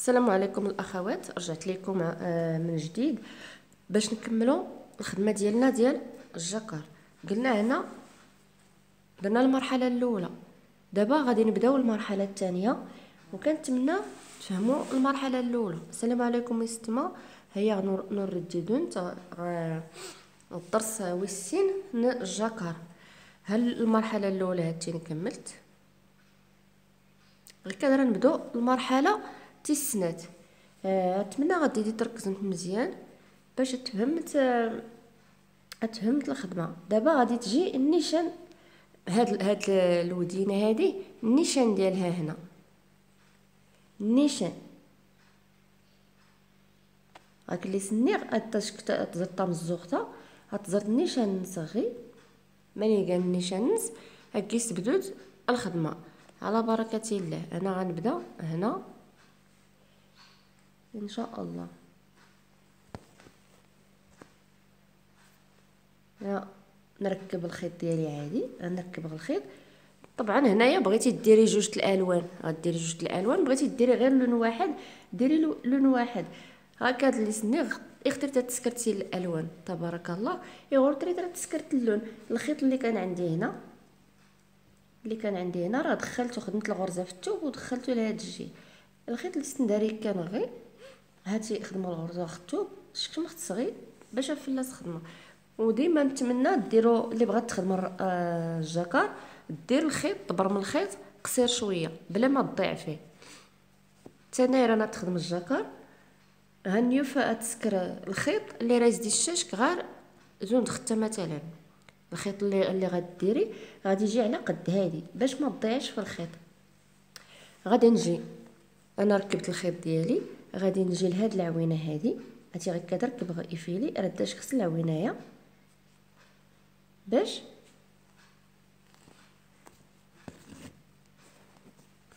السلام عليكم الأخوات رجعت لكم آه، من جديد. باش نكملوا الخدمة ديالنا ديال الجكر قلنا هنا درنا المرحلة الأولى. دابا غادي نبداو المرحلة الثانية وكنتمنى تفهموا المرحلة الأولى. السلام عليكم استماع هيا نرددون الدرس ويسين الجكر هل المرحلة الأولى هاتي كملت غير كذا نبداو المرحلة تيسنات آه، اتمنى غادي تركز مزيان باش تفهم تفهمت الخدمه دابا غادي تجي النيشان هاد هاد الودينه هادي النيشان ديالها هنا النيشان راك اللي سني اتشك تزرطا مزوقتا غتزرط النيشان صغي ماني كاع النيشان نس هاكي سبدوت الخدمه على بركه الله أنا غنبدا هنا إن شاء الله. نركب الخيط ديالي عادي. نركب الخيط. طبعا هنايا بغيتي ديري جوج الألوان. غديري جوج الألوان. بغيتي ديري غير لون واحد. ديري لون واحد. هكا هاد اللي سني اخترتي تسكرتي الألوان. تبارك الله. ايوا تريد تسكرت اللون. الخيط اللي كان عندي هنا. اللي كان عندي هنا راه دخلته خدمت الغرزة في الثوب ودخلته لهاد الجي. الخيط اللي سنداري كان غير. هاتي خدموا الغرزة خطوب شفتوا مخت صغير؟ باش الفلاس خدمة. وديما نتمنى ديروا اللي بغات تخدم آه، الجاكار دير الخيط تبرم الخيط قصير شوية بلا ما تضيع فيه. تاني رانا تخدم الجاكار هانيو تسكر الخيط اللي راه يزيد الشاشك غير زون خته مثلا. الخيط اللي اللي غديري غادي يجي على قد هادي باش ما تضيعش في الخيط. غادي نجي أنا ركبت الخيط ديالي. غادي نجي لهاد العوينة هادي. هاتي غير كتركب يفيلي. رداش خص العويناية. باش؟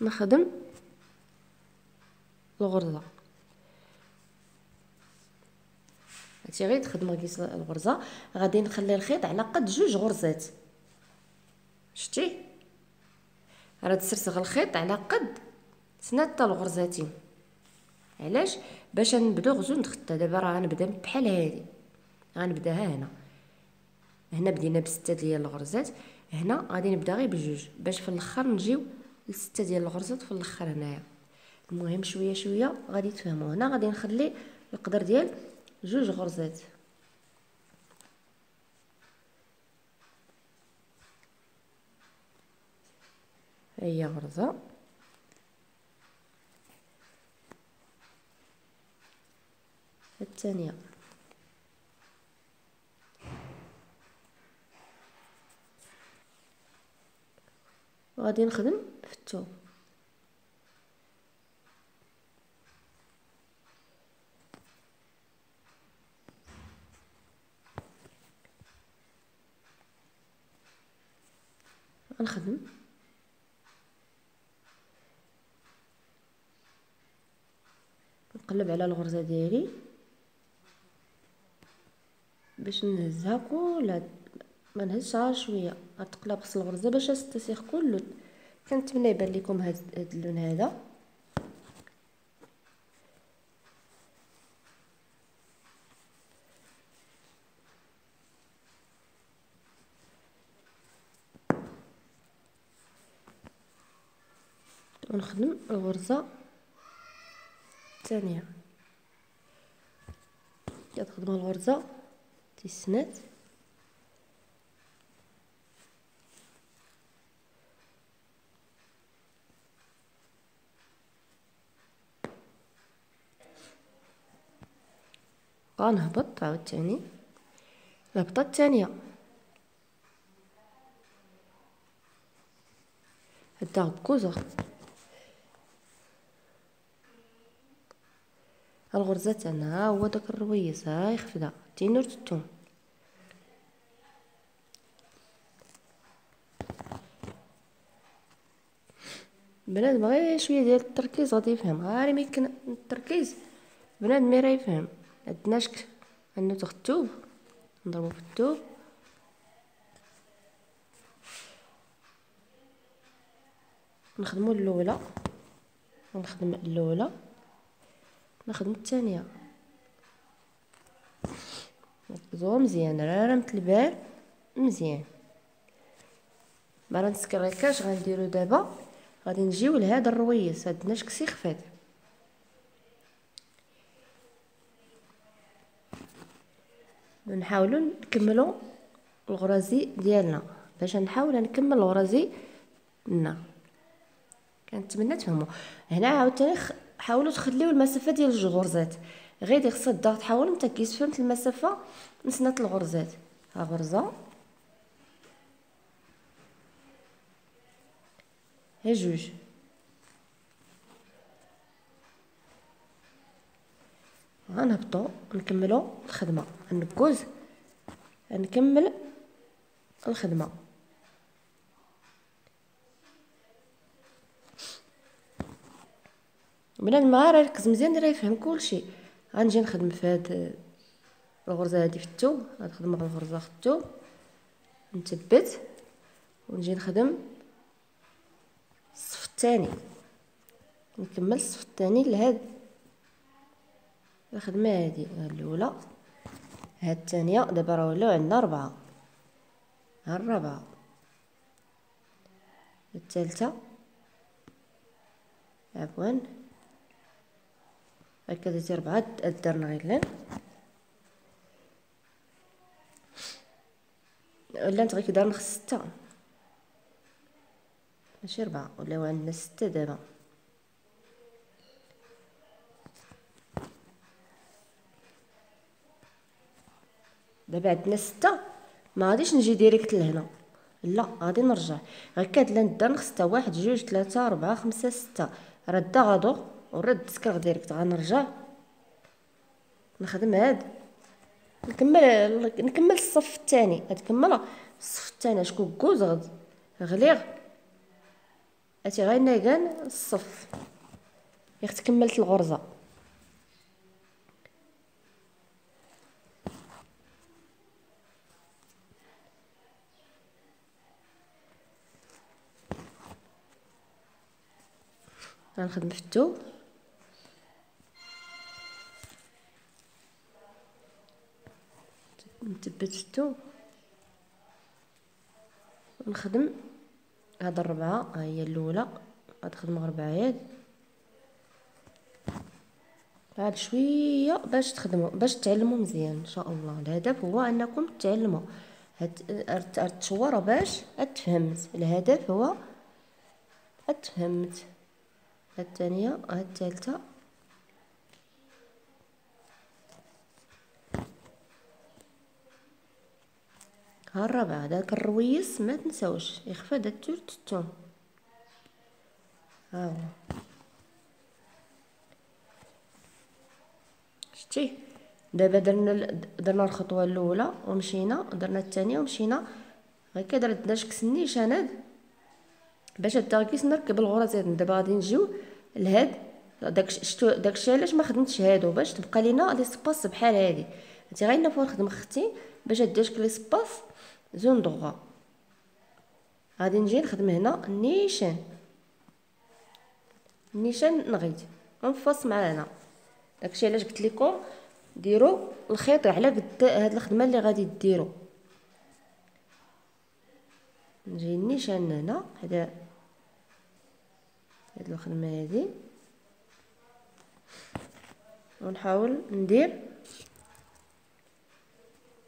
نخدم الغرزة. هاتي غير تخدم كيس الغرزة. غادي نخلي الخيط على قد جوج غرزات. شتي؟ راه تسرسغ الخيط على قد سنات الغرزتين علاش؟ باش نبداو غزو نخطى دابا راه غنبدأ بحال هادي. غنبداها هنا. هنا بدينا بستة ديال الغرزات. هنا غادي نبدأ غير بجوج. باش في الأخر نجيو لستة ديال الغرزات في الأخر هنايا. المهم شوية شوية غادي تفهموا. هنا غادي نخلي القدر ديال جوج غرزات. هي غرزة. الثانية. وغادي نخدم في الثوب غنخدم. نقلب على الغرزة ديالي. باش نهزها كلها. ما نهزش شوية غتقلب خص الغرزة باش تستسيغ كله. كنتمنى يبان لكم هاد, هاد اللون هذا. ونخدم الغرزة الثانية. كتخدم الغرزة. تيسنات غنهبط عاوتاني الهبطة الثانية هدا كوزر الغرزة تاعنا هو داك الرويز ها يخفدا تينور الثوم بنادم غير شوية ديال التركيز غادي يفهم غير يمكن التركيز. بنادم راه يفهم. عندناش نوتخ الثوب نضربو في الثوب نخدمو الأولى. ونخدم الأولى. نخدم الثانية. ركزوا مزيان. رمت البال مزيان. ما غنسكريكاش غنديرو دابا. غادي نجيو لهذا الرويس هاد النشكسي خفات. نحاولوا نكملوا الغرازي ديالنا. باش نحاول نكمل الغرازي لنا كنتمنى تفهموا هنا عاوتاني حاولوا تخليو المسافة ديال الغرزات غير خص الضغط حاول نتا كيس فهمت المسافة؟ نسنات الغرزات. ها غرزة. ها جوج غنهبطو نكملو الخدمة. نكوز نكمل الخدمة. بنادم ما يركز مزيان راه يفهم كلشي. غنجي نخدم في هاد الغرزة هادي في الثوب غنخدم الغرزة في الثوب نثبت ونجي نخدم الصف الثاني. نكمل الصف الثاني لهاد الخدمة هادي الأولى. هاد الثانية دابا راه ولاو عندنا ربعة. ها الرابعة. الثالثة. عفوا. هكا درتي ربعة درنا غير ولا أنت غير كدار نخ ستة ماشي ربعة ولاو عندنا ستة دابا. دابا عندنا ستة ما غاديش نجي ديريكت لهنا. لا غادي نرجع. هكا لا ندار نخ ستة واحد جوج ثلاثة أربعة خمسة ستة. ردا غادو ورد سكر ديريكت. غنرجع. نخدم هاد. نكمل نكمل الصف الثاني. غتكمل الصف الثاني شكون كوز غد. غليغ. هاتي غير ناقان الصف. ياخت كملت الغرزة. غنخدم في الثوب نثبت الثوب ونخدم. هاد الربعة ها هي الأولى. غتخدم ربعات بعد شوية باش تخدموا باش تعلموا مزيان إن شاء الله. الهدف هو أنكم تعلموا هاد التشوره باش أتفهمت. الهدف هو أتفهمت. الثانية الثالثة. ها الرابعة داك الرويس ما تنساوش. يخفى داك تورت الثوم ها هو شتي. دابا درنا درنا الخطوة الأولى ومشينا درنا الثانية ومشينا. هكا درت داش النيشانات باش التركيز نركب الغرزات دابا غادي نجيو لهاد. داك شتو داكشي علاش ما خدمتش هادو؟ باش تبقى لينا لي سباس بحال هادي. انت غير نفوا نخدم أختي باش هاداش لي سباس زون دغوا غادي نجي نخدم هنا النيشان النيشان نغيد ونفص معانا داكشي علاش قلت لكم؟ ديروا الخيط على قد هاد الخدمة اللي غادي ديروا نجي النيشان هنا. حدا هاد الخدمة هادي. ونحاول ندير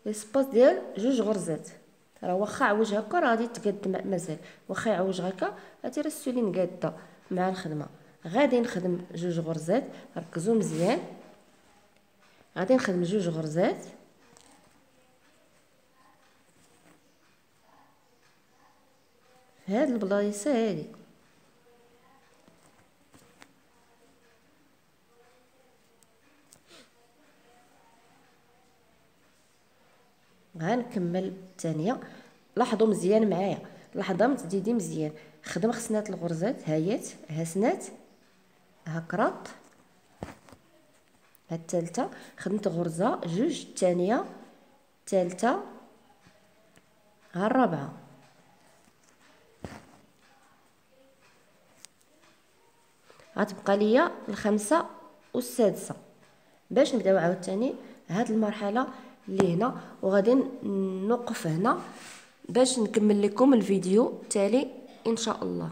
ليسباس ديال جوج غرزات. راه واخا عوج هكا راه غادي تقاد مازال. واخا يعوج هكا هاتي راه السولين قادة مع الخدمة. غادي نخدم جوج غرزات ركزوا مزيان. غادي نخدم جوج غرزات. في هاد البلايصه هادي. غنكمل الثانية لاحظوا مزيان معايا. لحظة متديدي مزيان. خدم خسنات الغرزات. هايات هسنات ها كراط ها الثالثه خدمت غرزة. جوج. الثانية الثالثه ها الرابعة. غتبقى ليا الخامسة والسادسة. باش نبدأو عاوتاني هاد المرحلة. اللي هنا وغادي نوقف هنا باش نكمل لكم الفيديو التالي إن شاء الله.